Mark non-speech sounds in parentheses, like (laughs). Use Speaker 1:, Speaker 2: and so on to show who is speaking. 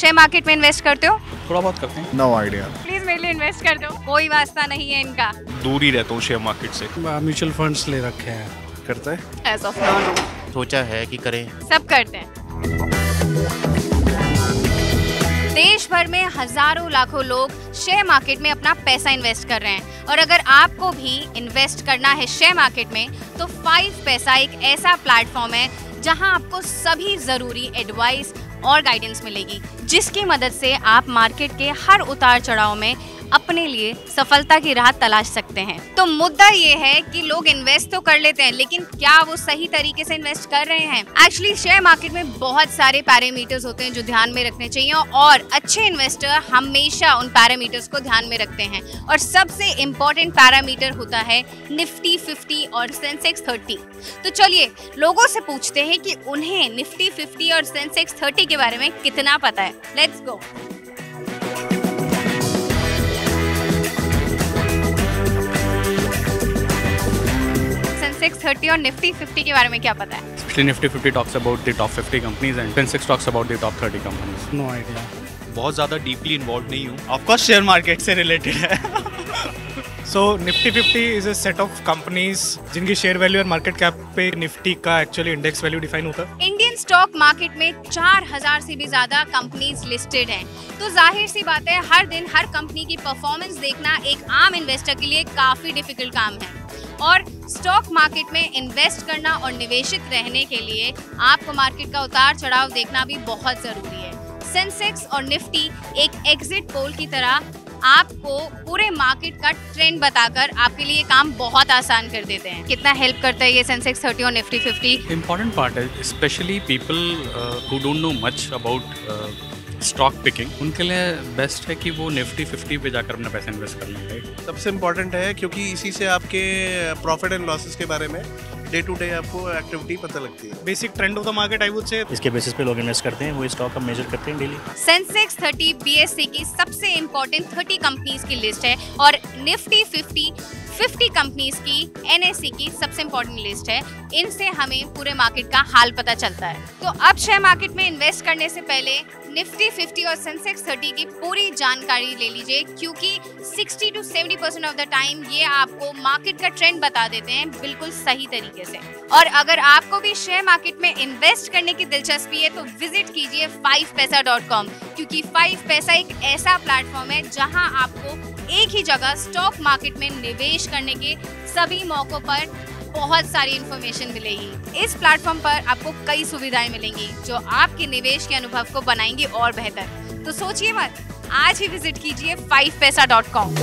Speaker 1: Share market में invest करते हो?
Speaker 2: थोड़ा बहुत करते हैं।
Speaker 3: नो आइडिया
Speaker 1: प्लीज़ मेरे लिए इन्वेस्ट कर दो। कोई वास्ता नहीं है इनका।
Speaker 2: दूर ही रहता हूँ शेयर मार्केट से।
Speaker 4: म्यूचुअल फंड्स ले रखे हैं।
Speaker 3: करता है?
Speaker 1: एज ऑफ़ नाउ नो
Speaker 5: सोचा है कि करें।
Speaker 1: सब करते हैं। देश भर में हज़ारों लाखों लोग शेयर मार्केट में अपना पैसा इन्वेस्ट कर रहे हैं। और अगर आपको भी इन्वेस्ट करना है शेयर मार्केट में तो फाइव पैसा एक ऐसा प्लेटफॉर्म है जहाँ आपको सभी ज़रूरी एडवाइस और गाइडेंस मिलेगी जिसकी मदद से आप मार्केट के हर उतार चढ़ाव में अपने लिए सफलता की राह तलाश सकते हैं। तो मुद्दा ये है कि लोग इन्वेस्ट तो कर लेते हैं, लेकिन क्या वो सही तरीके से इन्वेस्ट कर रहे हैं? एक्चुअली शेयर मार्केट में बहुत सारे पैरामीटर्स होते हैं जो ध्यान में रखने चाहिए और अच्छे इन्वेस्टर हमेशा उन पैरामीटर्स को ध्यान में रखते हैं। और सबसे इम्पोर्टेंट पैरामीटर होता है निफ्टी फिफ्टी और सेंसेक्स थर्टी तो चलिए, लोगों से पूछते हैं कि उन्हें निफ्टी फिफ्टी और सेंसेक्स थर्टी के बारे में कितना पता है। लेट्स गो सेंसेक्स थर्टी और निफ्टी फिफ्टी के बारे में क्या पता है?
Speaker 2: Especially Nifty 50 talks about the top 50 companies and Sensex talks about the top 30 companies.
Speaker 4: No idea
Speaker 2: बहुत ज़्यादा डीपली इन्वॉल्व नहीं हूँ। ऑफकोर्स शेयर मार्केट से रिलेटेड है। (laughs)
Speaker 6: So Nifty fifty is a set of companies जिनकी शेयर वैल्यू और market cap पे Nifty का एक्चुअली इंडेक्स वैल्यू डिफाइन होता है।
Speaker 1: इंडियन स्टॉक मार्केट में चार हज़ार से भी ज़्यादा कंपनीज़ लिस्टेड हैं। तो ज़ाहिर सी बात है हर दिन हर कंपनी की परफॉर्मेंस देखना एक आम इन्वेस्टर के लिए काफ़ी डिफ़िकल्ट काम है। और स्टॉक मार्केट में इन्वेस्ट करना और निवेशित रहने के लिए आपको मार्केट का उतार चढ़ाव देखना भी बहुत ज़रूरी है। सेंसेक्स और निफ्टी एक एग्जिट पोल की तरह आपको पूरे मार्केट का ट्रेंड बताकर आपके लिए काम बहुत आसान कर देते हैं। कितना हेल्प करता है ये सेंसेक्स थर्टी और निफ्टी फिफ्टी
Speaker 2: इंपॉर्टेंट पार्ट है specially people who don't know much about stock picking उनके लिए बेस्ट है कि वो निफ्टी 50 पे जाकर अपना पैसा इन्वेस्ट कर लें
Speaker 7: सबसे इम्पोर्टेंट है क्योंकि इसी से आपके प्रॉफिट एंड लॉसेस के बारे में डे टू डे आपको एक्टिविटी पता लगती है।
Speaker 6: Basic trend of the market I would say
Speaker 8: इसके बेसिस पे लोग इन्वेस्ट करते हैं वो स्टॉक हम मेजर करते हैं डेली
Speaker 1: सेंसेक्स 30 बीएससी की सबसे इम्पोर्टेंट 30 कंपनीज़ की लिस्ट है और निफ्टी 50 50 कंपनीज़ की एनएससी की सबसे इम्पोर्टेंट लिस्ट है। इनसे हमें पूरे मार्केट का हाल पता चलता है। तो अब शेयर मार्केट में इन्वेस्ट करने से पहले निफ्टी 50 और सेंसेक्स 30 की पूरी जानकारी ले लीजिए, क्योंकि 60 to 70 percent of the time ये आपको मार्केट का ट्रेंड बता देते हैं बिल्कुल सही तरीके से। और अगर आपको भी शेयर मार्केट में इन्वेस्ट करने की दिलचस्पी है तो विज़िट कीजिए फाइव पैसा डॉट कॉम क्योंकि फाइव पैसा एक ऐसा प्लेटफॉर्म है जहाँ आपको एक ही जगह स्टॉक मार्केट में निवेश करने के सभी मौकों पर बहुत सारी इन्फॉर्मेशन मिलेगी। इस प्लेटफॉर्म पर आपको कई सुविधाएँ मिलेंगी, जो आपके निवेश के अनुभव को बनाएँगी और बेहतर। तो सोचिए मत, आज ही विज़िट कीजिए फाइव पैसा डॉट कॉम